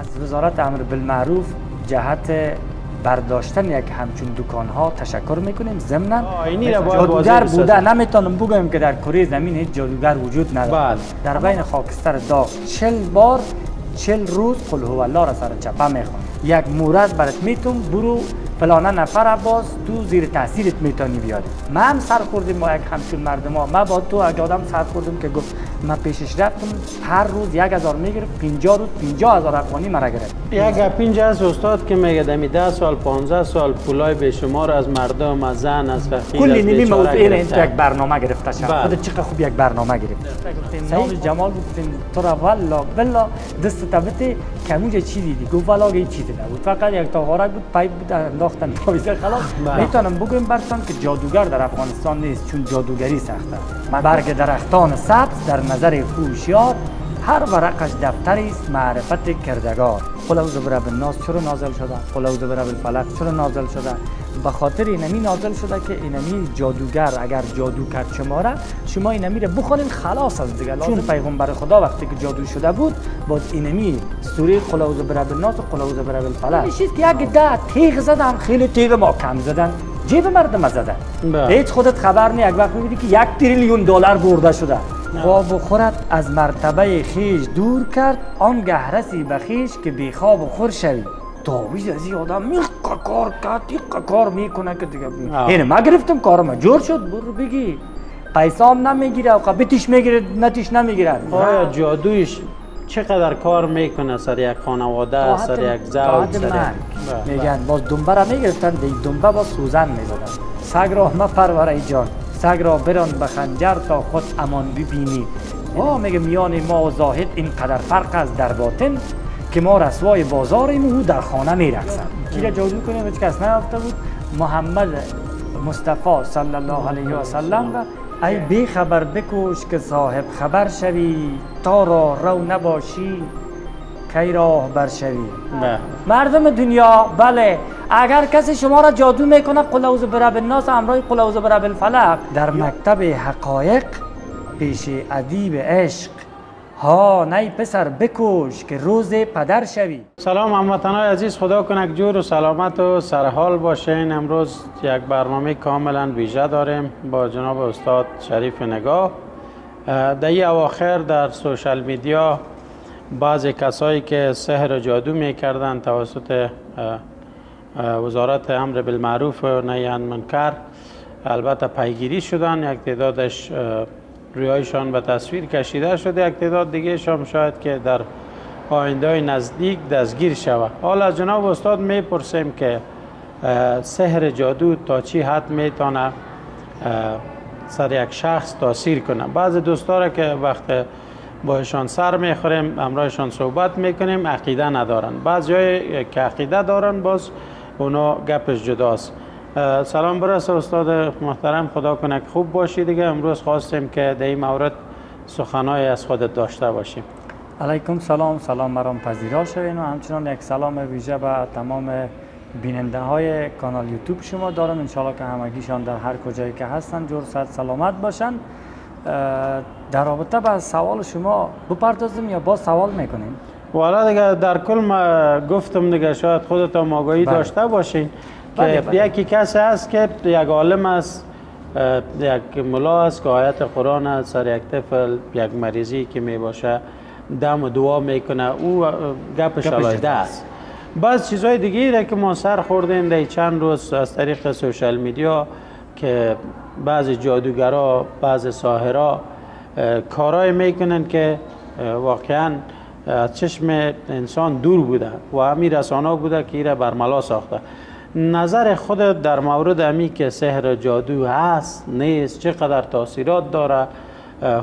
از وزارت امر بالمعروف جهت برداشتن یک همچون دکان ها تشکر می‌کنیم. ضمن جادوگر بوده. نمی‌تونم بگم که در کره زمین هیچ جادوگر وجود نداره. بله. در بین خاکستر داغ چل بار چل روز قل هو الله را سر چپه می‌خوان یک مورد برات میتون برو فلانه نفر باز تو زیر تاثیرت می‌تونی بیاری. ما هم سر خوردیم ما یک همچون مردم ها. ما با تو اگه آدم سر خوردیم که گفت ما پیشش رفتم هر روز یک هزار می‌گرفت 50 روز 50 هزار افغانی مرا گرفت. یک گپ اینجا است استاد که میگه دمی 10 سال 15 سال پولای بیشمار از مردم از زن از فقیر کلی از نیمی موضوع گرفته. یک برنامه گرفته شد. بله. خود چقدر خوب یک برنامه گرفت نام جمال گفتیم تو را والا بلا دست تبت کموجه چی دیدی؟ گفت والا هیچ چیزی نبود. فقط یک تاغاره بود پایپ بود انداختن پاویزه خلاص. بله. می‌تونم بگویم برتان که جادوگر در افغانستان نیست چون جادوگری سخته. برگ درختان سبز در نظر هوشیار هر ورقش دفتری است معرفت کردگار. قل اعوذ برب الناس چرا نازل شده؟ قل اعوذ برب الفلق چرا نازل شده؟ به خاطر اینمی نازل شده که اینمی جادوگر اگر جادو کرد شما را شما اینمی را بخورین خلاص از دیگه. چون پیغمبر خدا وقتی که جادو شده بود باز اینمی سوره قل اعوذ برب الناس و قل اعوذ برب الفلق چیز که یک ده تیغ زدن. خیلی تیغ ما کم زدن. جیب مردم زدن. بله. هیچ خودت خبر نی یک وقت می‌بینی که یک تریلیون دلار برده شده. خواب و خورد از مرتبه خیش دور کرد. آن گهرسی به خیش که بی خواب و خور شوی داوید از این آدم میخ کار کرد یک کار می‌کنه که دیگه. اینه ما گرفتم کارم جور شد برو بگی. هم نمی‌گیره و بتیش می‌گیره نتیش نمی‌گیره. آیا جادویش چقدر کار می‌کنه سر یک خانواده سر یک زوج سر یک بله، میگن باز دنبه را می‌گرفتن دی دنبه باز سوزن می‌زدن. سگ را ما پروره جان. سگ را بران به خنجر تا خود امان ببینی. ما میگه میان ما و زاهد اینقدر فرق است در باطن. که ما رسوای بازاریم او در خانه میرقصد کی را جادو کنیم هیچ کس نیافته بود. محمد مصطفی صلی الله علیه و سلم را ای بی خبر بکوش که صاحب خبر شوی. تا را رو نباشی کی راه برشوی بله. مردم دنیا بله. اگر کسی شما را جادو می‌کنه قل اعوذ برب الناس امرای قل اعوذ برب الفلق. در مکتب حقایق پیش ادیب عشق. ها نی پسر بکش که روز پدر شوی. سلام هموطنان عزیز خدا کنک جور و سلامت و سرحال باشین. امروز یک برنامه کاملا ویژه داریم با جناب استاد شریف نگاه. اه، در این اواخر در سوشل میدیا بعضی کسایی که سحر و جادو می‌کردن توسط وزارت امر بالمعروف و نهی عن منکر البته پیگیری شدن. یک تعدادش رویایشان به تصویر کشیده شده. یک تعداد دیگه هم شاید که در آینده نزدیک دستگیر شود. حالا از جناب استاد می‌پرسیم که سحر جادو تا چی حد می‌تونه سر یک شخص تاثیر کنه؟ بعض دوستا را که وقت باشان سر می‌خوریم همراهشان صحبت می‌کنیم عقیده ندارن. بعض جای که عقیده دارن باز اونا گپش جداست. سلام برس استاد محترم خدا کنه که خوب باشی دیگه. امروز خواستیم که در این مورد سخنای از خودت داشته باشیم. علیکم سلام سلام مرام پذیرا شوین و همچنان یک سلام ویژه به تمام بیننده های کانال یوتیوب شما دارم. انشالله که همگیشان در هر کجایی که هستن جور صد سلامت باشن. در رابطه با سوال شما بپردازیم یا باز سوال می‌کنیم؟ والا دیگه در کل ما گفتم دیگه شاید خودت هم آگاهی بله. داشته باشین. بله، که بله. یکی کسی هست که یک عالم است یک ملا است که آیت قرآن است سر یک طفل یک مریضی که می باشه دم و دعا می‌کنه او گپش علایده جدا است. بعض چیزهای دیگه را که ما سر خوردیم در چند روز از طریق سوشل میدیا که بعض جادوگرا بعض ساهرا اه، کارای می‌کنن که واقعا از چشم انسان دور بوده و همین رسانه بوده که ایره برملا ساخته. نظر خودت در مورد امی که سحر جادو هست نیست چقدر تاثیرات داره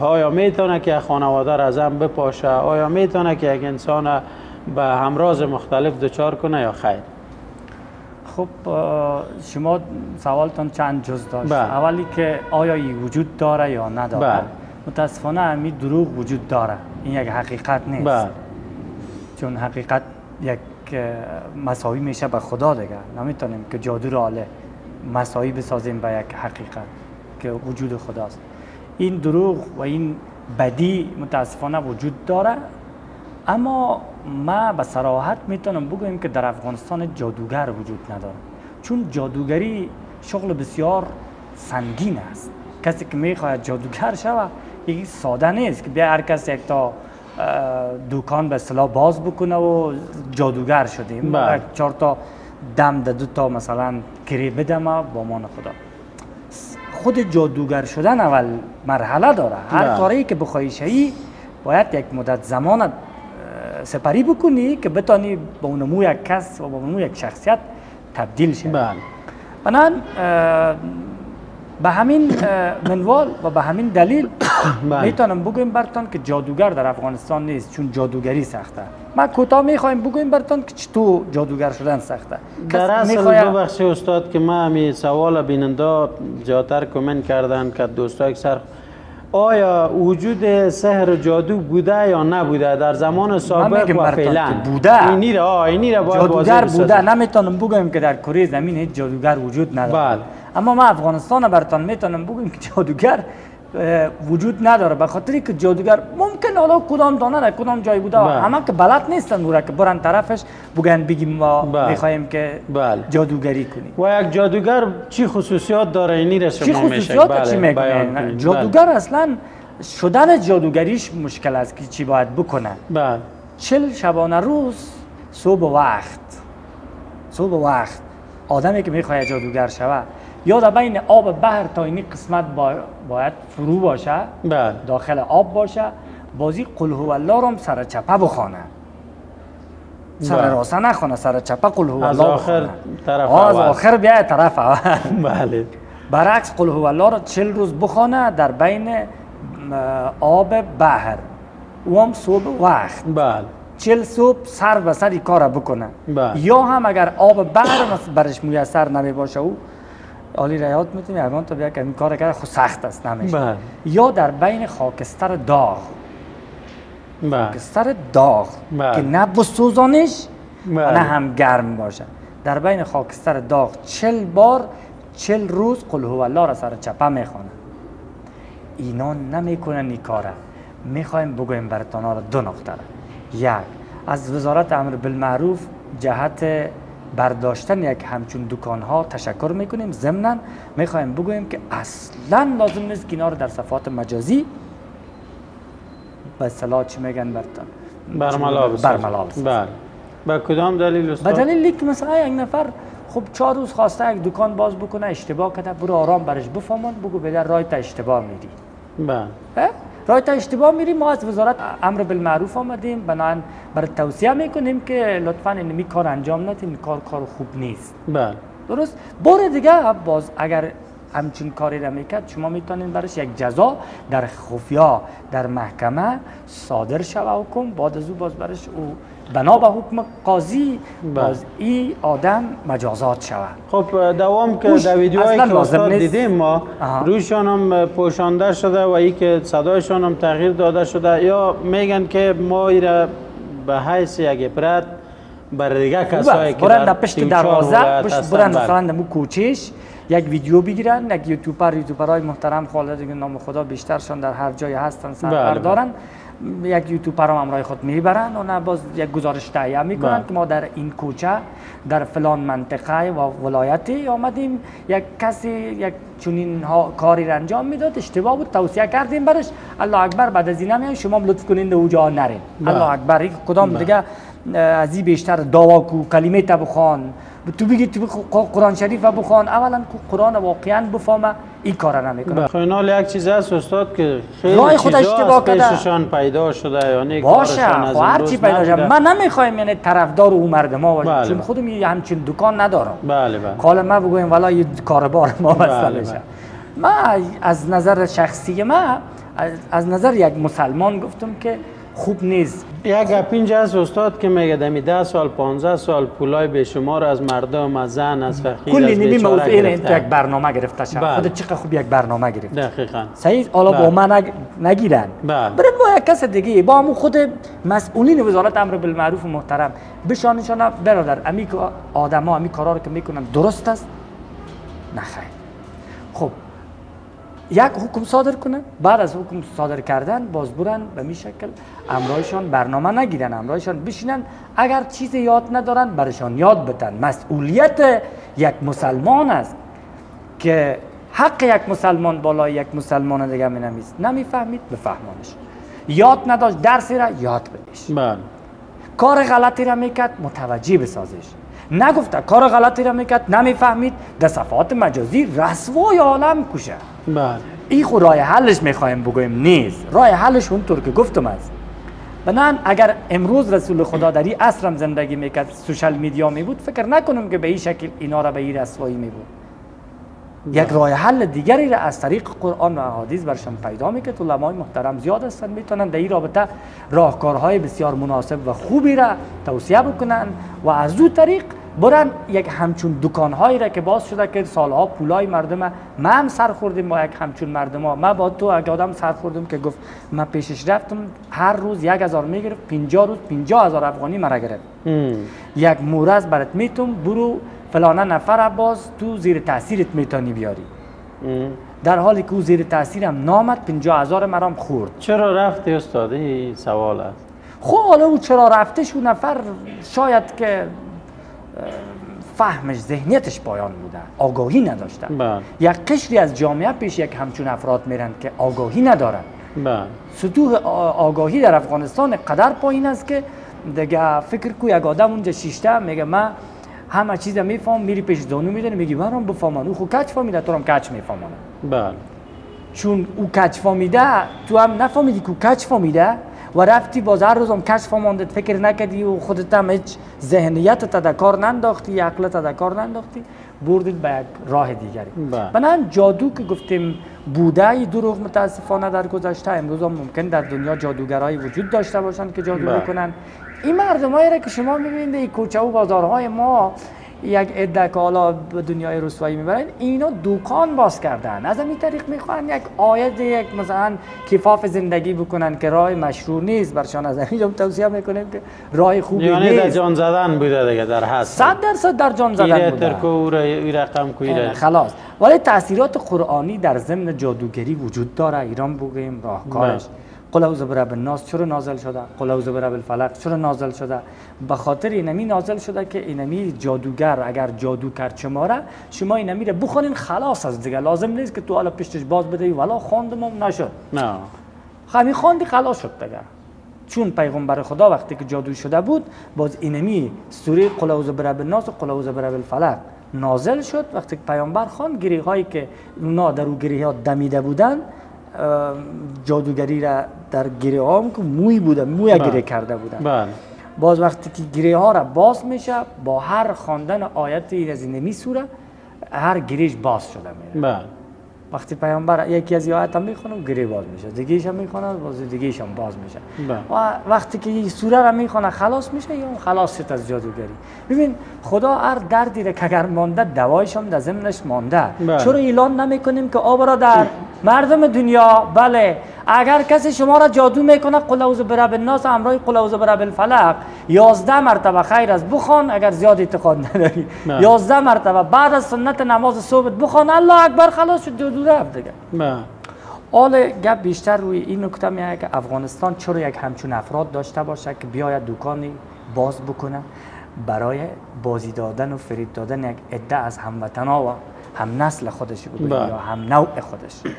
آیا می‌تونه که خانواده را از هم بپاشه؟ آیا می‌تونه که یک انسان به همراز مختلف دچار کنه یا خیر؟ خب شما سوالتان چند جز داشت؟ بله. اولی که آیا این وجود داره یا نداره؟ بله. متاسفانه همین دروغ وجود داره. این یک حقیقت نیست. بله. چون حقیقت یک مساوی میشه به خدا دیگه. نمی‌تونیم که جادو را حاله مساوی بسازیم به یک حقیقت که وجود خداست. این دروغ و این بدی متاسفانه وجود داره. اما ما به صراحت می‌تونم بگویم که در افغانستان جادوگر وجود نداره. چون جادوگری شغل بسیار سنگین است. کسی که می‌خواهد جادوگر شود یک ساده نیست که بیا هر کس یک تا دکان به اصطلاح باز بکنه و جادوگر شدیم بله. چهار تا دم ده دو تا مثلا کری بدم با مان خدا خود جادوگر شدن اول مرحله داره هر بله. کاری که بخوای شوی باید یک مدت زمان سپری بکنی که بتانی به اونمو یک کس و به اونمو یک شخصیت تبدیل شوی بله بنان به همین منوال و به همین دلیل. می‌تونم بگویم برتان که جادوگر در افغانستان نیست چون جادوگری سخته. ما کوتاه می‌خوایم بگویم برتان که چطور جادوگر شدن سخته. در اصل میخواید- ببخشی استاد که ما همی سوال بیننده زیادتر کمنت کردن که دوستا سر آیا وجود سحر و جادو بوده یا نبوده؟ در زمان سابق و فعلا. بوده. اینی را اینی را باید جادوگر بوده. نمی‌تونم بگویم که در کره زمین هیچ جادوگر وجود نداره بله. اما ما افغانستان برتان می‌تونم بگویم که جادوگر وجود نداره به خاطری که جادوگر ممکن حالا کدام دانه در کدام جای بوده بله. همه که بلد نیستن را که برن طرفش بگن بگیم ما بله. می‌خوایم که بله. جادوگری کنیم و یک جادوگر چی خصوصیات داره اینی را شما چی خصوصیات بله، چی می‌کنه کنید. جادوگر اصلا شدن جادوگریش مشکل است که چی باید بکنه بله بله. چل شبانه روز صبح وقت صبح وقت آدمی که می‌خواد جادوگر شوه یا در بین آب بحر تا اینی قسمت با- باید فرو باشه. بله. داخل آب باشه. بازی قل هو الله رو سر چپه بخوانه سر بله. راسته نخوانه سر چپه قل هو از الله آخر. طرف از. آخر بیا طرف بله. برعکس قل هو الله رو چل روز بخوانه در بین آب بحر. و هم صبح وقت. بله. چل صبح سر به سر این کار بکنه. بله. یا هم اگر آب بحر برش میسر نمی باشه او عالی ریات می‌تونی حیوان تو بیا که این کار کرد خود سخت است نمیشه بله. یا در بین خاکستر داغ بله خاکستر داغ بله. که نه بسوزانش بله. نه هم گرم باشه در بین خاکستر داغ چل بار چل روز قل هو الله را سر چپه می‌خوانه اینا نمی‌کنن این کاره می‌خوایم بگویم را دو نقطه را. یک از وزارت امر بالمعروف جهت برداشتن یک همچون دکان ها تشکر می‌کنیم. ضمنا می‌خوایم بگوییم که اصلا لازم نیست که اینا رو در صفحات مجازی به اصطلاح چی میگن برتان برملا. برملا. بله. به کدام دلیل به استاد دلیل که مثلا یک نفر خب چهار روز خواسته یک دکان باز بکنه اشتباه کرده برو آرام برش بفهمون بگو بدر رای تا اشتباه میری. بله. اه؟ رای تا اشتباه میری ما از وزارت امر بالمعروف آمدیم. بنابراین برای توصیه می‌کنیم که لطفا این کار انجام این کار کار خوب نیست. بله. درست؟ بار دیگه باز اگر همچین کاری را می‌کرد شما می‌تونید برش یک جزا در خفیا در محکمه صادر شوه حکم. بعد از او باز برش او بنا به حکم قاضی بله. باز این آدم مجازات شود خب دوام که در ویدیوهایی که لازم استاد نیست. دیدیم ما آها. رویشان هم پوشانده شده و ای که صدایشان هم تغییر داده شده یا میگن که ما ای را به حیث یک عبرت بر دیگه کسایی که برن در پشت دروازه پشت هستن، برن بله. مثلا مو کوچش یک ویدیو بگیرن یک یوتیوبر یوتیوبرهای محترم خالد نام خدا بیشترشان در هر جای هستن سر بله، بردارن یک یوتیوبر هم همراه خود می‌برن و نه باز یک گزارش تهیه می‌کنن بله. که ما در این کوچه در فلان منطقه و ولایتی آمدیم یک کسی یک چنین ها کاری را انجام می‌داد اشتباه بود توصیه کردیم برش الله اکبر بعد از این هم شما لطف کنین اونجا نرین بله. الله اکبر کدام بله. دیگه از این بیشتر دعوا کو کلمه تا بخوان تو بگی تو قرآن شریف بخوان اولا قرآن واقعا بفهمه این کار نمی‌کنه بله. خب یک چیز هست استاد که خیلی خود اشتباه کرده. پیدا شده یعنی باشه خب هر چی پیدا شد نبوده. من نمی‌خوایم یعنی طرفدار او مردم ها باشم بله. چون خودم یه همچین دکان ندارم بله بله حالا ما بگویم والا یه کاربار ما بله، بسته بله. بشه ما از نظر شخصی ما از نظر یک مسلمان گفتم که خوب نیست یک گپ اینجا هست استاد که میگه دمی 10 سال 15 سال پولای بیشمار از مردم از زن از فقیر کلی از نیمی موضوع این. یک برنامه گرفته شد بله. خود چقدر خوب یک برنامه گرفت دقیقا صحیح حالا با بله. ما نگ... نگیرن بله. برن با یک کس دیگه با همون خود مسئولین وزارت امر بالمعروف و محترم بشانشان برادر امی که آدم ها امی کارا رو که می‌کنن درست است نه خیر خب یک حکم صادر کنن بعد از حکم صادر کردن باز برن به می شکل. امرایشان برنامه نگیرن امرایشان بشینن. اگر چیز یاد ندارن برشان یاد بتن مسئولیت یک مسلمان است که حق یک مسلمان بالای یک مسلمان دیگه می نمیست نمی‌فهمید؟ بفهمانش. یاد نداشت درسی را یاد بدیش بله. کار غلطی را می‌کرد متوجه بسازش. نگفته کار غلطی را می‌کرد نمی‌فهمید. در صفحات مجازی رسوای عالم کشه بله. این خود راه حلش می‌خوایم بگویم نیست. راه حلش اونطور که گفتم است. بنان اگر امروز رسول خدا در این عصرم زندگی می‌کرد سوشال میدیا می بود فکر نکنم که به این شکل اینا را به این رسوایی می بود یک راه حل دیگری را از طریق قرآن و احادیث برشان پیدا می‌کرد. علمای محترم زیاد هستند می‌تونن در این رابطه راهکارهای بسیار مناسب و خوبی را توصیه بکنن و از او طریق برن یک همچون دکانهایی را که باز شده که سالها پولای مردم ما هم سر خوردیم با یک همچون مردم ها. ما با تو اگه آدم سر خوردیم که گفت من پیشش رفتم هر روز یک هزار می‌گرفت پینجا روز پینجا هزار افغانی مرا گرفت. یک مورز برات میتون برو فلانه نفر باز تو زیر تاثیرت می‌تونی بیاری. ام. در حالی که او زیر تاثیرم نامد پنجاه هزار مرام خورد. چرا رفتی استاد؟ سوال است. خب حالا او چرا رفتش اون نفر شاید که فهمش ذهنیتش پایان بوده. آگاهی نداشته. بله. یک قشری از جامعه پیش یک همچون افراد میرن که آگاهی ندارن. بله. سطوح آگاهی در افغانستان قدر پایین است که دیگه فکر کو یک آدم اونجا شیشته میگه من همه چیز میفهم میری پیش زانو میدنی میگی من هم بفهمن. او خود کچ فهمیده؟ تو هم کچ میفهمانه بله. چون او کچ فهمیده تو هم نفهمیدی که او کچ فهمیده. و رفتی باز هر روز هم کچ فهماندت فکر نکردی و خودت هم هیچ ذهنیت تا در کار ننداختی عقلت تا در کار ننداختی بردید به یک راه دیگری بله. بنابراین جادو که گفتیم بوده ای دروغ متاسفانه در گذشته امروز هم ممکن در دنیا جادوگرایی وجود داشته باشند که جادو بله. بکنن این مردمایی را که شما می‌بینید این کوچه و بازارهای ما یک عده که حالا به دنیای رسوایی می‌برن اینا دکان باز کردن. از همین طریق می‌خوان یک آید یک مثلا کفاف زندگی بکنن که راه مشروع نیست. برشان از همین توصیه می‌کنیم که راه خوبی یعنی در نیست. جان زدن بوده دیگه در حد. صد درصد در جان زدن بوده. ترکو ای رقم کو ایره. خلاص. ولی تاثیرات قرآنی در ضمن جادوگری وجود داره. ایران بگوییم راهکارش. قل اعوذ برب الناس چرا نازل شده قل اعوذ برب الفلق چرا نازل شده به خاطر اینمی نازل شده که اینمی جادوگر اگر جادو کرد شما را شما اینمی را بخونین خلاص از دیگه لازم نیست که تو حالا پشتش باز بدهی ولا خواندم نشد نه همین خواندی خلاص شد دیگه چون پیغمبر خدا وقتی که جادو شده بود باز اینمی سوره قل اعوذ برب الناس و قل اعوذ برب الفلق نازل شد وقتی که پیامبر خان گریه هایی که اونا در او گریه ها دمیده بودن اه، جادوگری را در گریه ها که موی بوده موی بله. گریه کرده بودن بله. باز وقتی که گریه ها را باز میشه با هر خواندن آیت این از اینمی سوره هر گریش باز شده میره. بله. وقتی پیامبر یکی از آیات هم می‌خونه گریه باز میشه. دیگهش هم می‌خونه باز دیگهش هم باز میشه. بله. و وقتی که این سوره رو می‌خونه خلاص میشه یا خلاص شد از جادوگری. ببین خدا هر دردی را که اگر مانده دوایش هم در ضمنش مانده. چرا اعلان نمی‌کنیم که آ برادر مردم دنیا بله. اگر کسی شما را جادو می‌کنه قل اعوذ برب الناس امرای قل اعوذ برب الفلق. 11 مرتبه خیر از بخوان اگر زیاد اعتقاد نداری. بله. 11 مرتبه بعد از سنت نماز صبح بخوان. الله اکبر خلاص شد جادو رفت دیگه. حال گپ بیشتر روی این نکته میاد که افغانستان چرا یک همچون افراد داشته باشه که بیاید دکانی باز بکنه برای بازی دادن و فرید دادن یک عده از هموطنا و هم نسل خودش بگویم بله. یا هم نوع خودش.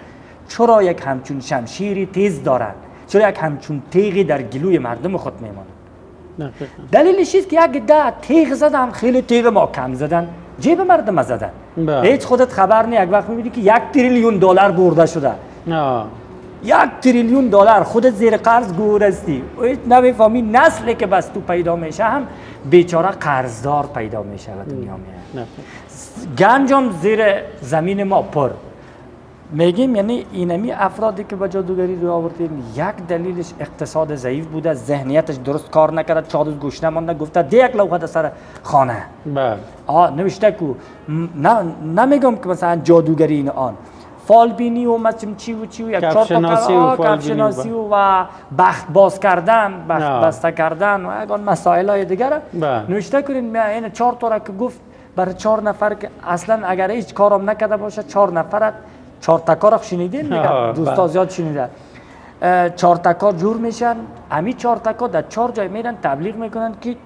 چرا یک همچون شمشیری تیز دارن؟ چرا یک همچون تیغی در گلوی مردم خود میمانند؟ فکر دلیلش است که یک عده تیغ زدن خیلی تیغ محکم زدن؟ جیب مردم زدن. بله. هیچ خودت خبر نی یک وقت می‌بینی که یک تریلیون دلار برده شده. یک تریلیون دلار. خودت زیر قرض گورستی هیچ نمی‌فهمی نسلی که بس تو پیدا میشه هم بیچاره قرضدار پیدا میشه و دنیا میاد گنجم زیر زمین ما پر. میگیم یعنی اینمی افرادی که به جادوگری رو آوردیم یک دلیلش اقتصاد ضعیف بوده ذهنیتش درست کار نکرده چهار روز گوش نمانده گفته یک لوحه سر خانه. بله. نوشته کو. نه نمیگم که مثلا جادوگری این آن. فال بینی و مثلا چی و چی و یک چهار تا کفشناسی و و بخت باز کردن بخت. بسته کردن و یگان مسائل های دیگر بله. نوشته کنین این چهار تا را که گفت برای چهار نفر که اصلا اگر هیچ کارم نکرده باشه چهار نفرت چهار تکار رو شنیدین میگم دوستا بله. زیاد شنیدن اه، چهار تکار جور میشن. همین چهار تکار در چهار جای میرن تبلیغ می‌کنن که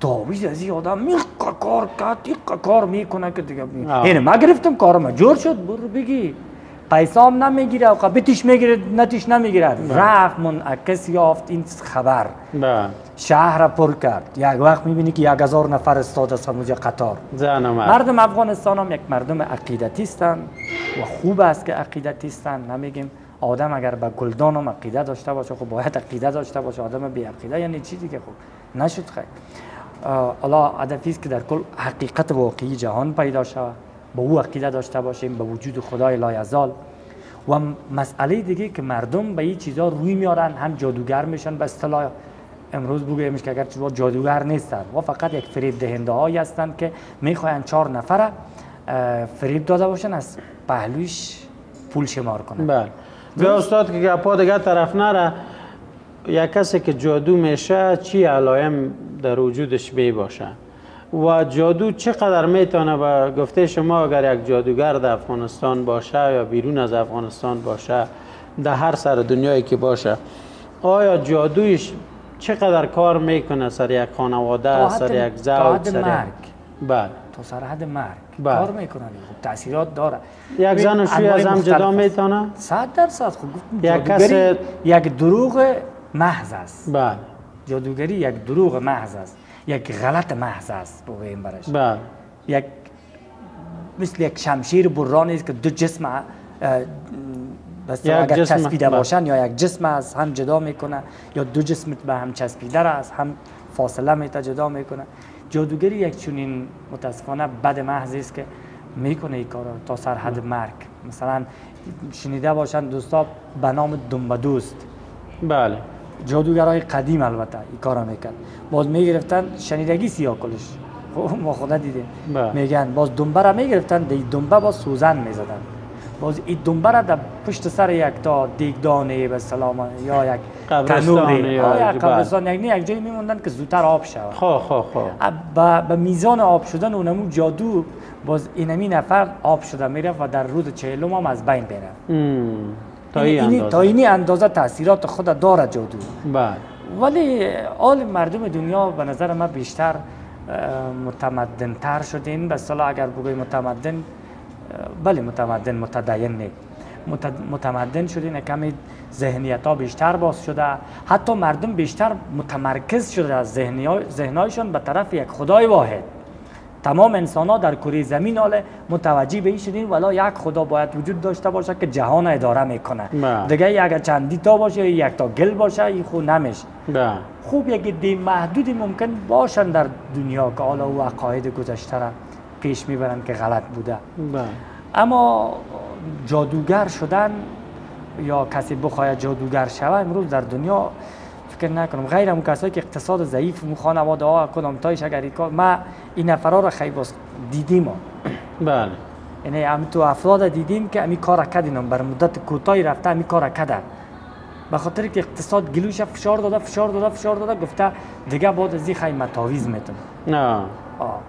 تاویز از این آدم می کار کرد کار می‌کنه که دیگه. اینه ما گرفتم کارم جور شد برو بگی. پیسه هم نمی‌گیره و بتیش می‌گیره نتیش نمی‌گیره رفت منعکس یافت این خبر. بله. شهر را پر کرد. یک وقت می‌بینی که یک هزار نفر استاد است همونجا قطار مردم افغانستان هم یک مردم عقیدتیستن و خوب است که عقیدتیستن. نمیگیم آدم اگر به گلدان هم عقیده داشته باشه خب باید عقیده داشته باشه. آدم بی عقیده یعنی چی دیگه؟ خب نشد خیر. هدفی است که در کل حقیقت واقعی جهان پیدا شود. به او عقیده داشته باشیم به وجود خدای لایزال. و مسئله دیگه که مردم به این چیزا روی میارن هم جادوگر میشن به اصطلاح امروز بگویمش که اگر چیزا جادوگر نیستن و فقط یک فریب دهنده هایی هستند که می‌خواین چهار نفر اه، فریب داده باشن از پهلویش پول شمار کنن. بله. به استاد که گپا دیگه طرف نره یک کسی که جادو میشه چی علایم در وجودش بی باشه؟ و جادو چقدر می‌تونه به گفته شما اگر یک جادوگر در افغانستان باشه یا بیرون از افغانستان باشه در هر سر دنیایی که باشه آیا جادویش چقدر کار می‌کنه سر یک خانواده سر یک زوج سر مرگ. بله. تا سر حد مرگ. بله. کار می‌کنن خب تاثیرات داره. یک زن و شوی از هم جدا. می‌تونه؟ صد درصد خب گفتم یک کس- یک دروغ محض است. بله. جادوگری یک دروغ محض است. یک غلط محض است بگوییم برش. بله. یک مثل یک شمشیر برانی است که دو جسم بس اگر جسم، چسبیده بله. باشن یا یک جسم از هم جدا می‌کنه یا دو جسم به هم چسبیده است هم فاصله میته جدا می‌کنه. جادوگری یک چنین متاسفانه بد محض است که می‌کنه این کار تا سر حد مرگ. مثلا شنیده باشن دوستا به نام دنبه دوست بله. جادوگرای قدیم البته این کارا می‌کرد. باز می‌گرفتن شنیدگی سیاه کلش. خب ما خدا دیدیم بله. میگن باز دنبه را می‌گرفتن دی دنبه باز سوزن می‌زدن. باز این دنبه را در پشت سر یک تا دیگدانه به سلام یا یک قبرستان یا یک- یک قبرستان یک نه یک جایی میموندن که زودتر آب شود. خو خو خو به میزان آب شدن اونمو جادو باز اینمی نفر آب شده می‌رفت و در رود چهلم هم از بین می‌رفت مم. تا این- این اینی- تا اندازه تاثیرات خود داره جادو. بله. ولی حال مردم دنیا به نظر من بیشتر متمدن تر شدین. به اصطلاح اگر بگوی متمدن بله متمدن متدین نه. مت- متمدن شدین کمی ذهنیت ها بیشتر باز شده. حتی مردم بیشتر متمرکز شده از ذهنهایشان به طرف یک خدای واحد. تمام انسان ها در کره زمین حال متوجه به این شدین ولا یک خدا باید وجود داشته باشه که جهان اداره می‌کنه. بله. دیگه اگر چندی تا باشه یا یک تا گل باشه این خود نمیشه. بله. خوب یک عده محدودی ممکن باشن در دنیا که حالا او عقاید گذشته را پیش می‌برن که غلط بوده. بله. اما جادوگر شدن یا کسی بخواید جادوگر شوه امروز در دنیا فکر نکنم. غیر اون کسایی که اقتصاد ضعیف اون خانواده ها کدام تایش اگر این کار ما این نفرا را خیلی باز دیدیم. بله. یعنی هم تو افراد دیدیم که امی کار کردین بر مدت کوتاهی رفته امی کار کردن به خاطر که اقتصاد گلوش فشار داده فشار داده فشار داده گفته دیگه بعد از این خیلی من تعویض میتم نه. آه.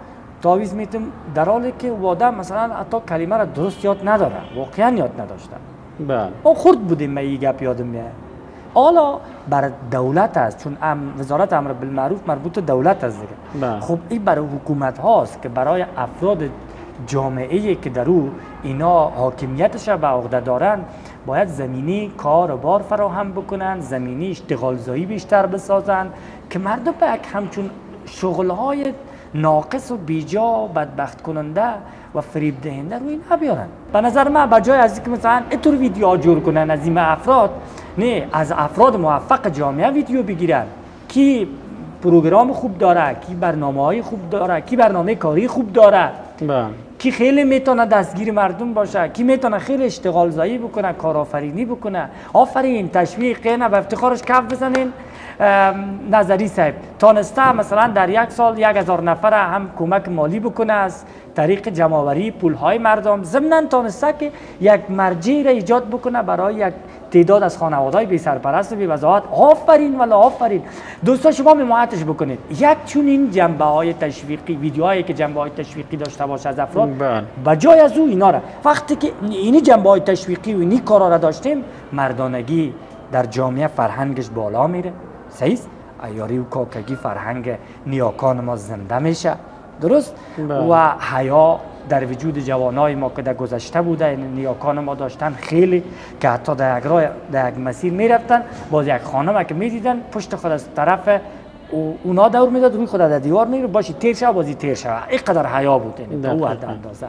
تعویض میتم در حالی که واده مثلا حتی کلمه را درست یاد نداره. واقعا یاد نداشته بله. ما خورد بودیم من این گپ یادم میاد. حالا بر دولت است چون ام وزارت امر بالمعروف مربوط به دولت است دیگه بله. خب این برای حکومت هاست که برای افراد جامعه ای که در او اینا حاکمیتش به عهده دارن باید زمینی کار و بار فراهم بکنن زمینی اشتغال زایی بیشتر بسازن که مردم به یک همچون شغلهای ناقص و بیجا و بدبخت کننده و فریب دهنده روی نبیارن به نظر من بجای از اینکه مثلا اینطور ویدیو جور کنن از این افراد نه از افراد موفق جامعه ویدیو بگیرن کی پروگرام خوب داره کی برنامه های خوب داره کی برنامه کاری خوب داره. بله. کی خیلی می‌تونه دستگیر مردم باشه کی می‌تونه خیلی اشتغال زایی بکنه کارآفرینی بکنه. آفرین تشویق قینه به افتخارش کف بزنین. نظری صاحب. تانسته مثلا در یک سال یک هزار نفر هم کمک مالی بکنه از طریق جمعوری پول های مردم ضمن تانسته که یک مرجع را ایجاد بکنه برای یک تعداد از خانواده های بی سرپرست و بی وضاحت. آفرین ولی آفرین. دوستا شما حمایتش بکنید. یک چون این جنبه های تشویقی ویدیوهایی که جنبه های تشویقی داشته باشه از افراد بله. و جای از او اینا را. وقتی که اینی جنبه های تشویقی و اینی کارا را داشتیم مردانگی در جامعه فرهنگش بالا میره. صحیح؟ ایاری و کاکگی فرهنگ نیاکان ما زنده میشه. درست؟ بله. و حیا در وجود جوانای ما که در گذشته بوده این نیاکان ما داشتن خیلی که حتی در یک راه در یک مسیر می‌رفتن. باز یک خانم که می‌دیدن پشت خود از طرف او- اونا دور می‌داد روی خود در دیوار میره باشی تیر شو بازی تیر شو. اینقدر حیا بود این او حد. اندازه.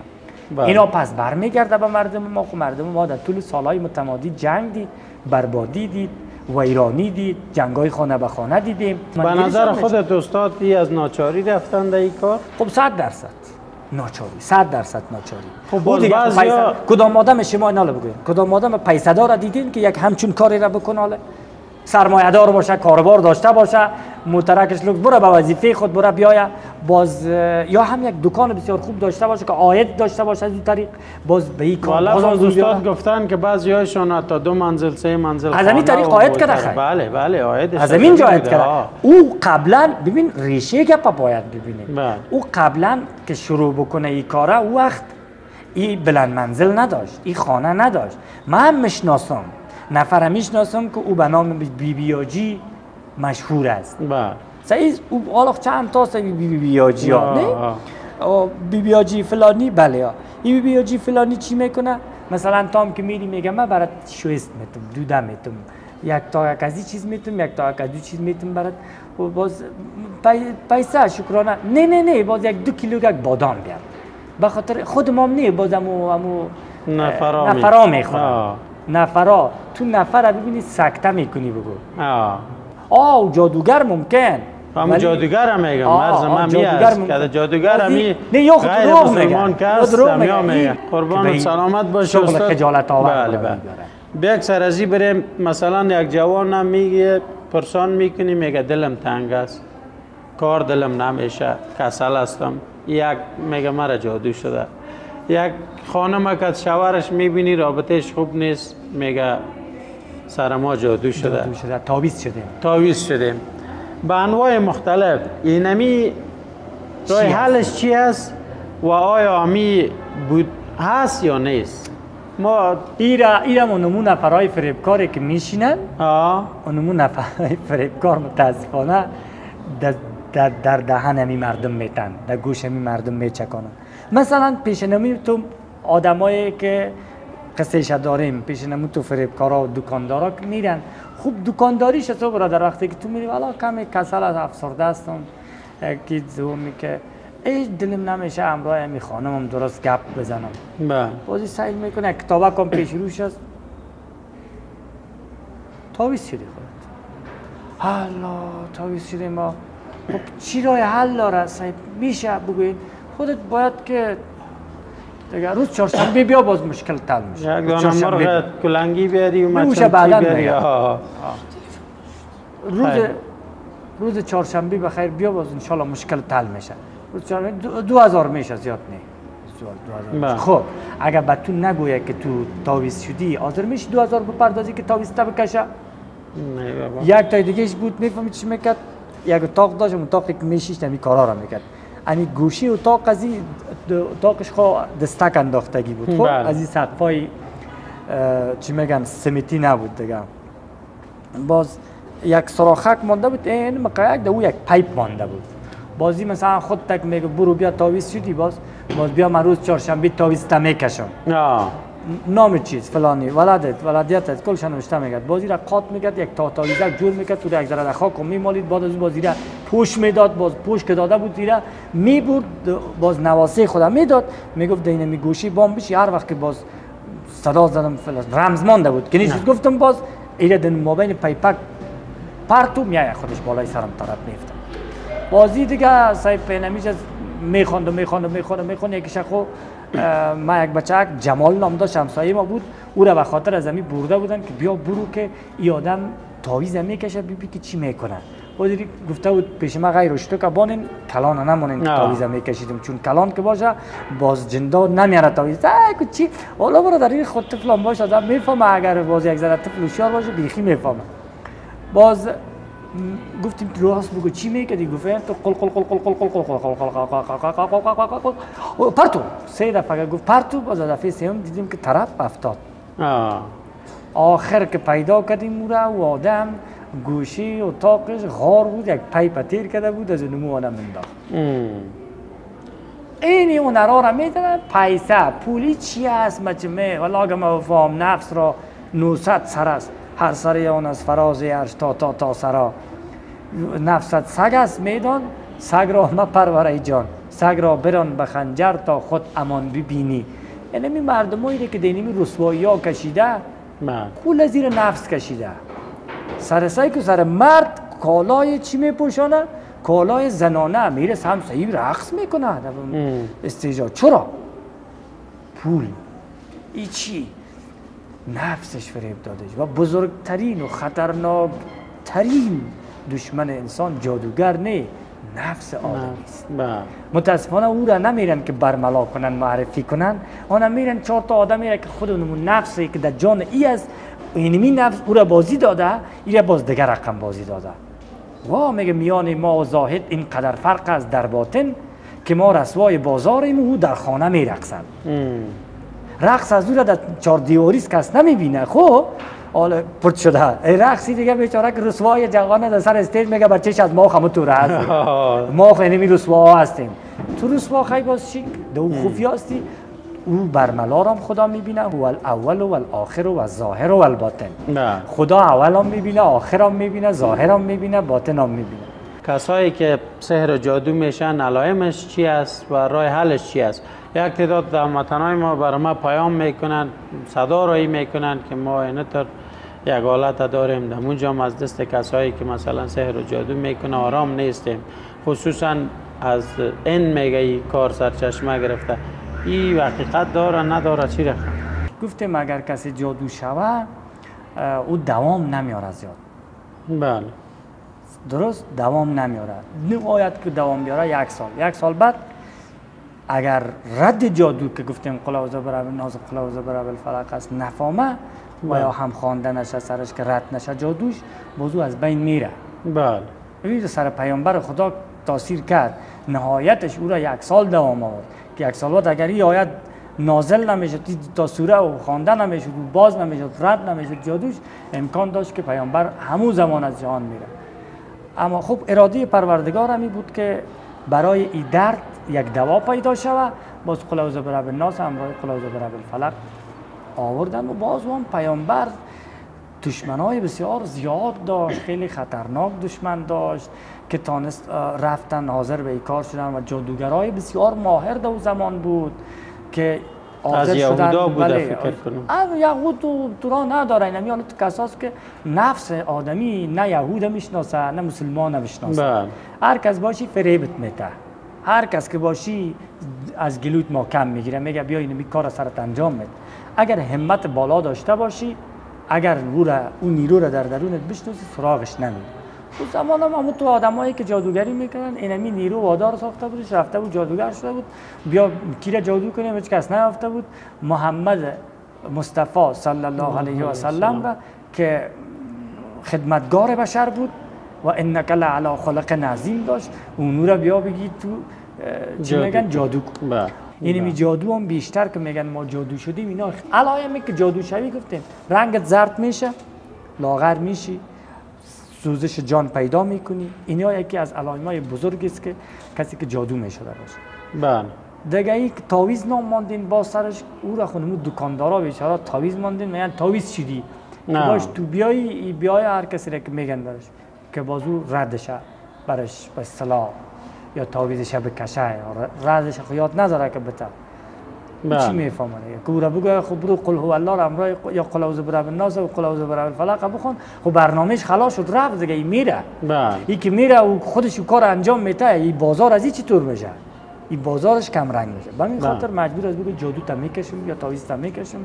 بله. اینا پس برمیگرده به مردم ما. خب مردم ما در طول سالهای متمادی جنگ دید بربادی دید. ویرانی دید جنگای خانه به خانه دیدیم. به نظر خودت استاد از ناچاری رفتن در این کار؟ خب صد درصد ناچاری صد درصد ناچاری. خب باز بعضیا- کدام آدم شما اینا رو بگوین کدام آدم پیسه دار دیدین که یک همچون کاری را بکنه حالا؟ سرمایه دار باشه کاروبار داشته باشه موترکش لوکس بره به وظیفه خود بره بیاید باز یا هم یک دکان بسیار خوب داشته باشه که عاید داشته باشه از این طریق باز به این کار باز از. استاد گفتن که بعضی هایشان تا دو منزل سه منزل از خانه طریق عاید کرده. خیر. بله بله عایدش از همین جایت بوده. کرده. او قبلا ببین ریشه گپ باید ببینیم بله. او قبلا که شروع بکنه این کاره او وقت این بلند منزل نداشت این خانه نداشت من هم می‌شناسم نفر می‌شناسم که او به نام بی بیاجی مشهور است بله سعید او حالا چند تا بی بی بیاجی ها. آه، نه. او بی بیاجی فلانی بله ها این بی بیاجی فلانی چی می‌کنه؟ مثلا تام که میری میگه من برات شویست میتم دوده میتم یک تا یک از این چیز میتم یک تا یک از دو چیز میتم برات. و باز پی پیسه شکرانه. نه نه نه باز یک دو کیلو یک بادام بیار. به خاطر خود ما نه باز امو امو نفرا نفرا. نفرا. تو نفر ببینی سکته می‌کنی بگو. آه. آه جادوگر ممکن. هم ولی- جادوگر هم میگم مرز من می جادوگر است ممکن. که جادوگر همی نه، یا خود هم. میگه. این- قربان سلامت باش شغل استاد. خجالت آور بله بله. بیاک سر از این بریم. مثلا یک جوان هم میگه پرسان می‌کنی میگه دلم تنگ است. کار دلم نمیشه کسل هستم. یک میگه مرا جادو شده. یک خانم که شوهرش می‌بینی رابطهش خوب نیست میگه سر ما جادو شده. جادو شده. تابیز شده. تاویز شدیم به انواع مختلف. اینمی راه چی حلش چی است و آیا امی بود هست یا نیست؟ ما ایرا ایرا نمون نفرهای فریبکاری که میشینن. آه. نمون نفرهای فریبکار متاسفانه در, در, در دهن همی مردم میتن در گوش همی مردم میچکانن. مثلا پیش نمی تو آدمایی که قصهش داریم. پیش نمون تو فریبکارا و دکاندارا. که میرن. خوب دکانداریش تو برادر وقتی که تو میری والا کمی کسل از افسرده هستم یکی دومی که ای دلم نمیشه امرای همی خانمم درست گپ بزنم. بله. بازی سعی می‌کنه کتابه کن پیش روش است. تاویز شدی خودت. حالا تاویز شدی ما. خب چی راه حل داره؟ سعی میشه بگوین خودت باید که دیگه روز چهارشنبه بیا باز مشکل تل میشه یک دانه مرغ کلنگی بیاری و میشه مچم بعداً بیاری. روز. روز چهارشنبه بخیر بیا باز انشالله مشکل تل میشه روز چهارشنبه دو, دو هزار میشه زیاد نه. خب اگر به تو نگویه که تو تاویز شدی حاضر میشه دو هزار بپردازی که تاویز تا بکشه نه بابا یک تای دیگهش بود می‌فهمید چی می‌کرد یک اتاق داشت اون اتاقی که میشیشت همی کارا را می‌کرد امی گوشی اتاق از این اتاقش خو دستک انداختگی بود خب بله. از این سقفای چی میگن سمیتی نبود دیگه باز یک سراخک مانده بود این مقایق ده او یک پایپ مانده بود بازی مثلا خود تک میگه برو بیا تاویز شدی باز باز بیا من روز چهارشنبه تاویز تا می‌کشم آه. نام چیز فلانی ولدت ولدیتت کلش نوشته میگد بازی را قات می‌کرد یک تا تاویزک جور می‌کرد تو یک ذره خاک میمالید بعد از اون بازی را پوش می‌داد باز پوش که داده بود زیرا می‌برد باز نواسه خودم می‌داد. می‌گفت دینه می گوشی بام بشی. هر وقت که باز صدا زدم فلان رمز مانده بود. که نیست. گفتم باز ایره دن مابین پیپک پرتو میای. خودش بالای سرم طرف میفته بازی دیگه سعی پینمیش از می‌خواند و می‌خواند و می‌خواند و می‌خواند. یکیش خو ما یک بچه جمال نام داشت همسایه ما بود. او را به خاطر از زمین برده بودن که بیا برو که ای آدم تاویز می‌کشه ببین که چی می‌کنه و دیدی گفته بود پیش ما غیر اشتو که بانین کلان نمونین که. تاویز میکشیدیم چون کلان که باشه باز جندا نمیاره تاویز ای که چی؟ حالا برو در این خود طفلان باشه آدم می‌فهمه اگر باز یک ذره طفل هوشیار باشه بیخی می‌فهمه. باز گفتیم راست بگو چی می‌کردی گفتیم تو قل قل قل قل قل قل قل قل قل قل. پرتو سه دفعه گفت پرتو باز دفعه سوم دیدیم که طرف افتاد. آخر که پیدا کردیم او را و آدم گوشی اتاقش غار بود یک پیپ تیر کرده بود از نمو آدم انداخت ام. این اونرا را می‌دادن پیسه پولی چی است مچمه ولی اگه ما فهم نفس را 900 سر است هر سر اون از فراز ارش تا تا تا سرا. نفست سگ است میدان سگ را ما پروره جان. سگ را بران به خنجر تا خود امان ببینی. یعنی می مردمایی که دینی رسوایی ها کشیده بله کول زیر نفس کشیده. سر سعی که سر مرد کالای چی میپوشانه کالای زنانه. میره هم صحیح رقص می‌کنه. استیجا. چرا؟ پول. ای چی؟ نفسش فریب دادش و بزرگترین و خطرناکترین دشمن انسان جادوگر نه نفس آدمی است. بله. متاسفانه او را نمیرن که برملا کنن معرفی کنن. آن میرن چهار تا آدم میره که خود اونمون نفسی که در جان ای است اینمی نفس او را بازی داده ای را باز دیگر رقم بازی داده. وا میگه میان ما و زاهد این قدر فرق است در باطن که ما رسوای بازاریم و او در خانه میرقصند ام. رقص از او را در چهار دیواری است کس نمی‌بینه. خب؟ حالا پرت شده. ای رقصی دیگه بیچاره که رسوای جوانه در سر استیج میگه بچهش از ما خمو تو هست آه. ما خیلی رسوا هستیم. تو رسوا خیلی باز چی؟ دو خوفی هستی. او برملا را هم خدا می‌بینه. هو الاول و الاخر و الظاهر و الباطن بله خدا اول هم می‌بینه آخر هم می‌بینه ظاهر هم می‌بینه باطن هم می‌بینه. کسایی که سحر و جادو میشن علائمش چی است و راه حلش چی است؟ یک تعداد هموطنای ما برای ما پیام می‌کنن صدا رایی می‌کنن که ما اینطور یک حالت داریم. در اونجا از دست کسایی که مثلا سحر و جادو می‌کنه آرام نیستیم. خصوصا از این میگه ای کار سرچشمه گرفته. این حقیقت داره نداره چی رخ گفتیم اگر کسی جادو شوه او دوام نمیاره زیاد. بله. درست؟ دوام نمیاره. نهایت که دوام بیاره یک سال. یک سال بعد اگر رد جادو که گفتیم قل اعوذ برب الناس قل اعوذ برب الفلق است نفهمه و یا هم خوانده نشه سرش که رد نشه جادوش بازو از بین میره. بله. ببینید سر پیامبر خدا تاثیر کرد. نهایتش او را یک سال دوام آورد که یک سال بعد اگر این آیت نازل نمی‌شد تا سوره و خوانده نمی‌شد و باز نمی‌شد رد نمی‌شد جادوش امکان داشت که پیامبر همون زمان از جهان میره. اما خب اراده پروردگار همی بود که برای این درد یک دوا پیدا شود باز قل اعوذ برب الناس همراه قل اعوذ برب الفلق آوردن و باز هم پیامبر دشمنای بسیار زیاد داشت. خیلی خطرناک دشمن داشت که تانست رفتن حاضر به کار شدن و جادوگرای بسیار ماهر در زمان بود که از یهودا بوده بله، فکر کنم. اه، یهود تو تو نداره این یعنی کساس که نفس آدمی نه یهود می‌شناسه نه مسلمان می‌شناسه. بله. هر کس باشی فریبت میده. هر کس که باشی از گلوت ما کم می‌گیره. میگه بیا اینو می کار را سرت انجام میده اگر همت بالا داشته باشی اگر او را اون نیرو را در درونت بشناسی سراغش نمیری. اون زمان هم همون تو آدمایی که جادوگری می‌کنن اینمی نیرو وادار ساخته بودش رفته بود جادوگر شده بود. بیا کی را جادو کنیم هیچ کس نیافته بود. محمد مصطفی صلی الله علیه و سلم را که خدمتگار بشر بود. و انک لعلی خلق نظیم داشت. اون را بیا بگی تو چی. میگن؟ جادو. کن بله. یعنی می جادو هم بیشتر که میگن ما جادو شدیم. اینا علائمی که جادو شوی گفتیم. رنگت زرد میشه لاغر میشی سوزش جان پیدا می‌کنی. اینا یکی از علائمای بزرگی است که کسی که جادو می‌شده باشه. بله. دیگه ای که تاویز نام ماندین با سرش او را خونمو دکاندارا بیچاره تاویز ماندین. میگن تاویز نه. باش تو بیای ای بیای هر کسی را که میگن برش که بازو ردشه برش به اصطلاح یا تاویزش بکشه یا ردش خو یاد نداره که بته چی بله. می‌فهمه دیگه او را بگه خب برو قل هو الله را امرای یا قل اعوذ برب الناس و قل اعوذ برب الفلق بخون. خب برنامهش خلاص شد رفت دیگه این میره. بله. این که میره و خودش کار انجام میده این بازار از این چطور میشه؟ این بازارش کم رنگ میشه. به همین بله. خاطر مجبور از بگه جادو تا می‌کشم یا تاویز تا می‌کشم.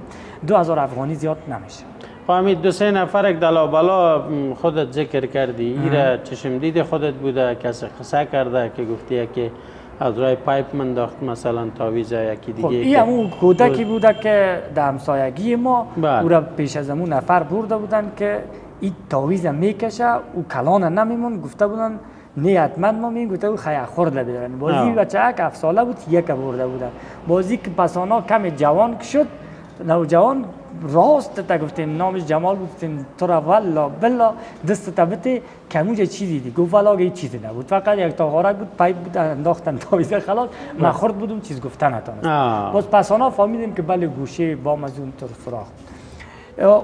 دو هزار افغانی زیاد نمیشه. خب دو سه نفر دلا بلا خودت ذکر کردی ایره چشم دید خودت بوده کسی قصه کرده که گفتی که از رای پایپ منداخت مثلا تاویز یکی دیگه خب این همون کودکی بوده که در همسایگی ما بله. او را پیش از همون نفر برده بودن که این تاویز می‌کشه او کلان نمیمون گفته بودن نه حتما ما می گفته او خیلی خورده بدن بازی بچه که هفت ساله بود یک برده بودن. بازی که پسانا کم جوان شد نوجوان راست تا گفتیم نامش جمال بود تو را والا بلا دست تا بته کموج چیزی دی. گفت والا هیچ چیزی نبود. فقط یک تا غارک بود پایپ بود انداختن تاویزه خلاص. من خورد بودم چیز گفتن نتونست باز پسانا فهمیدیم که بله گوشه با مزون تو سراخ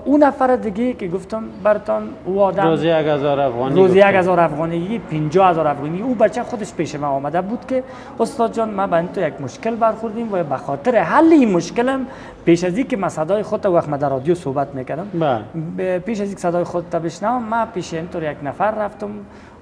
اون نفر دیگه که گفتم برتان او آدم روز یک هزار افغانی روز یک هزار افغانی پینجا هزار افغانی او بچه خودش پیش من آمده بود که استاد جان ما به تو یک مشکل برخوردیم و به خاطر حل این مشکلم پیش از که ما صدای خود وقت در رادیو صحبت می‌کردم بله. پیش از اینکه صدای خود تا بشنوم ما پیش اینطور یک نفر رفتم.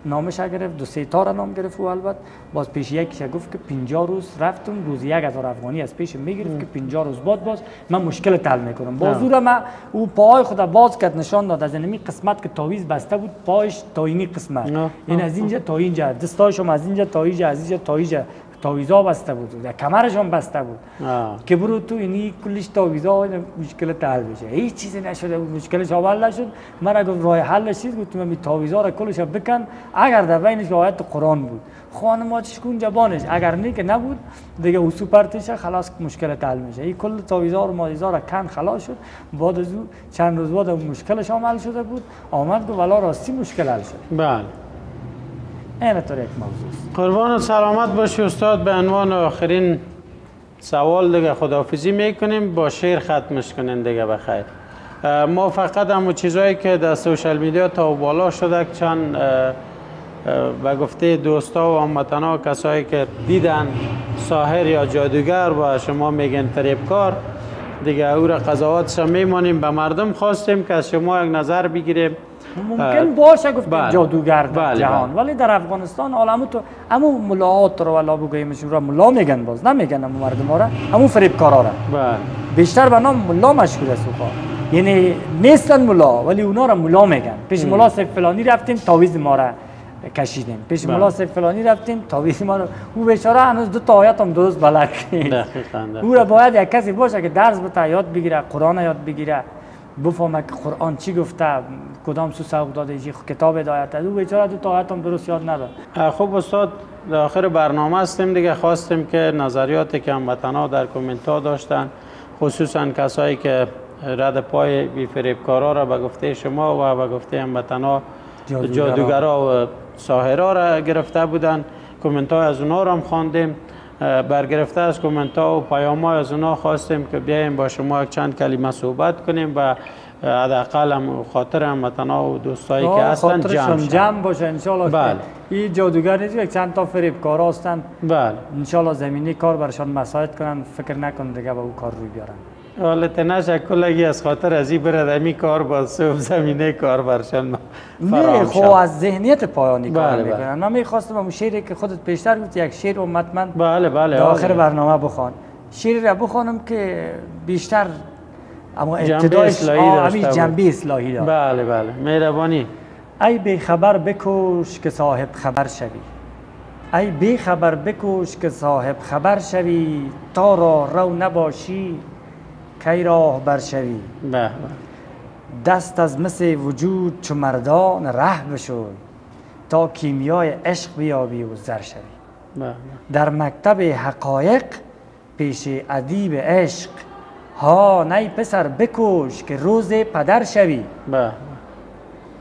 نامش گرفت دو سه تا نام گرفت و البته. باز پیش یکیش گفت که 50 روز رفتم روز یک هزار افغانی از پیش می‌گرفت که 50 روز بعد باز من مشکل حل می‌کنم. باز او ما او پای خدا باز کرد نشان داد. از اینمی قسمت که تاویز بسته بود پایش تا اینی قسمت این از اینجا تا اینجا. دستاشم از اینجا تا اینجا از اینجا تا اینجا. تاویزا بسته بود. در کمرش هم بسته بود. که برو تو اینی کلش تاویزا مشکل حل بشه. هیچ چیزی نشده بود. مشکلش حل نشد. مرا گفت راه حل چیز گفتم می تاویزا را کلش بکن. اگر در بینش آیت قرآن بود. خانماتش کن؟ جبانش. اگر نه که نبود دیگه او سوپرتش خلاص مشکل حل میشه. این کل تاویزا رو مالیزا را کن خلاص شد. بعد از چند روز بعد مشکلش عمل شده بود. آمد گفت والا راستی مشکل حل شد. بله. این طور یک موضوع قربان سلامت باشی استاد. به عنوان آخرین سوال دیگه خداحافظی می‌کنیم. با شیر ختمش کنین دیگه بخیر ما فقط همو چیزهایی که در سوشل میدیا تا بالا شده چند به گفته دوستا و هموطنا کسایی که دیدن ساحر یا جادوگر و شما میگن فریبکار دیگه او را قضاوتش میمانیم. به مردم خواستیم که از شما یک نظر بگیریم. ممکن باشه گفت بله. جادوگر در بله جهان. بله. ولی در افغانستان عالمو تو همو ملاحات رو ولا بگویمشون را ملا میگن باز. نمیگن همو مردم را همو فریبکارا را. بله. بیشتر به نام ملا مشهور است یعنی نیستن ملا ولی اونا را ملا میگن. پیش ملا سیف فلانی رفتیم تاویز ما را کشیدیم. پیش ملا سیف فلانی رفتیم تاویز ما را او بیچاره هنوز دو تا آیات هم درست بلد او را باید یک کسی باشه که درس بتا یاد بگیره قرآن یاد بگیره. بفهمه که قرآن چی گفته کدام سو سوق داده کتاب هدایت او بیچاره دو تا هم درست یاد نداد خب استاد در آخر برنامه هستیم دیگه. خواستیم که نظریاتی که هموطنا در کامنت ها داشتن خصوصا کسایی که رد پای بی فریبکارا را به گفته شما و به گفته هموطنا جادوگرا. و ساحرا را گرفته بودن. کامنت های از اونا را هم خواندیم. برگرفته از کومنت ها و پیام ها از اونا خواستیم که بیایم با شما چند کلمه صحبت کنیم و حداقل هم خاطر هموطنا و دوستایی که هستن جمع جمع باشه ان بله. این جادوگر نیست یک چند تا فریب کار هستن. بله. ان زمینی کار برشان مساعد کنن. فکر نکن دیگه با او کار روی بیارن. حالت نشکلگی از خاطر از این برد امی کار با صوب زمینه کار برشان نه خب از ذهنیت پایانی کار بله می‌کنن. بله. من می‌خواستم اون شعری که خودت پیشتر گفت یک شعر امت من بله بله آخر برنامه بخوان. شعری را بخوانم که بیشتر اما ابتدایش جنبه جنبه اصلاحی داره بله بله. مهربانی. ای بی خبر بکوش که صاحب خبر شوی. ای بی خبر بکوش که صاحب خبر شوی. تا را رو نباشی کی راه برشوی به دست از مس وجود چو مردان ره بشوی تا کیمیای عشق بیابی و زر شوی. در مکتب حقایق پیش ادیب عشق ها نی پسر بکوش که روز پدر شوی.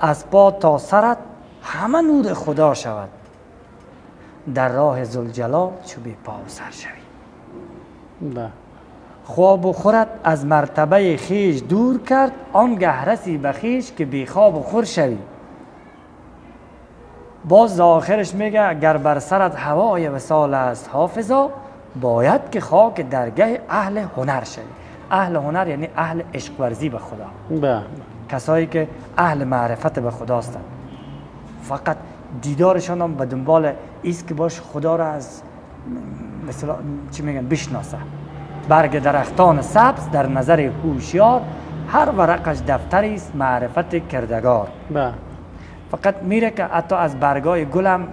از پا تا سرت همه نور خدا شود. در راه زلجلال چو بی پا و سر شوی. خواب و خورت از مرتبه خیش دور کرد آنگه رسی به خیش که بی خواب و خور شوی. باز آخرش میگه اگر بر سرت هوای وسال است حافظا باید که خاک درگه اهل هنر شوی. اهل هنر یعنی اهل عشق ورزی به خدا. به کسایی که اهل معرفت به خدا هستند فقط دیدارشان هم به دنبال ایست که باش خدا را از مثلا چی میگن بشناسه. برگ درختان سبز در نظر هوشیار هر ورقش دفتری است معرفت کردگار. بله. فقط میره که حتی از برگای گلم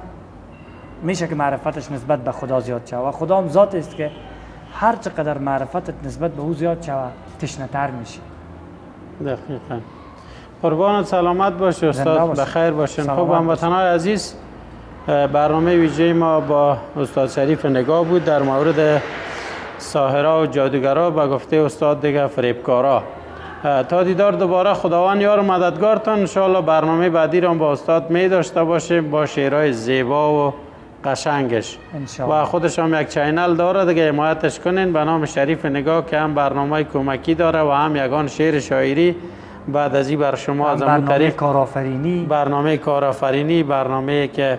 میشه که معرفتش نسبت به خدا زیاد شود. و خدا هم ذات است که هر چقدر معرفتت نسبت به او زیاد شود تشنه‌تر میشی. دقیقا. قربانت سلامت باش زنده استاد. باشی. بخیر باشین. خب هموطنان عزیز برنامه ویژه ما با استاد شریف نگاه بود در مورد ساهرا و جادوگرا به گفته استاد دیگه فریبکارا. تا دیدار دوباره خداوند یار و مددگارتان. انشاءالله برنامه بعدی را با استاد می داشته باشیم با شعرهای زیبا و قشنگش. و خودش هم یک چینل داره دیگه حمایتش کنین. به نام شریف نگاه که هم برنامه کمکی داره و هم یگان شعر شاعری. بعد از این بر شما از برنامه طریق کارآفرینی. برنامه کارآفرینی برنامه که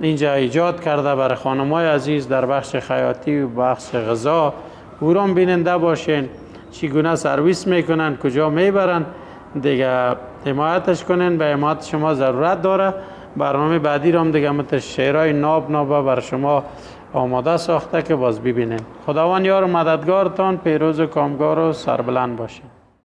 اینجا ایجاد کرده برای خانمای عزیز در بخش خیاطی و بخش غذا. او را هم بیننده باشین. چگونه سرویس می‌کنن؟ کجا می‌برن؟ دیگه حمایتش کنین. به حمایت شما ضرورت داره. برنامه بعدی را هم دیگه شعرهای ناب ناب بر شما آماده ساخته که باز ببینین. خداوند یار و مددگارتان پیروز و کامگار و سربلند باشین.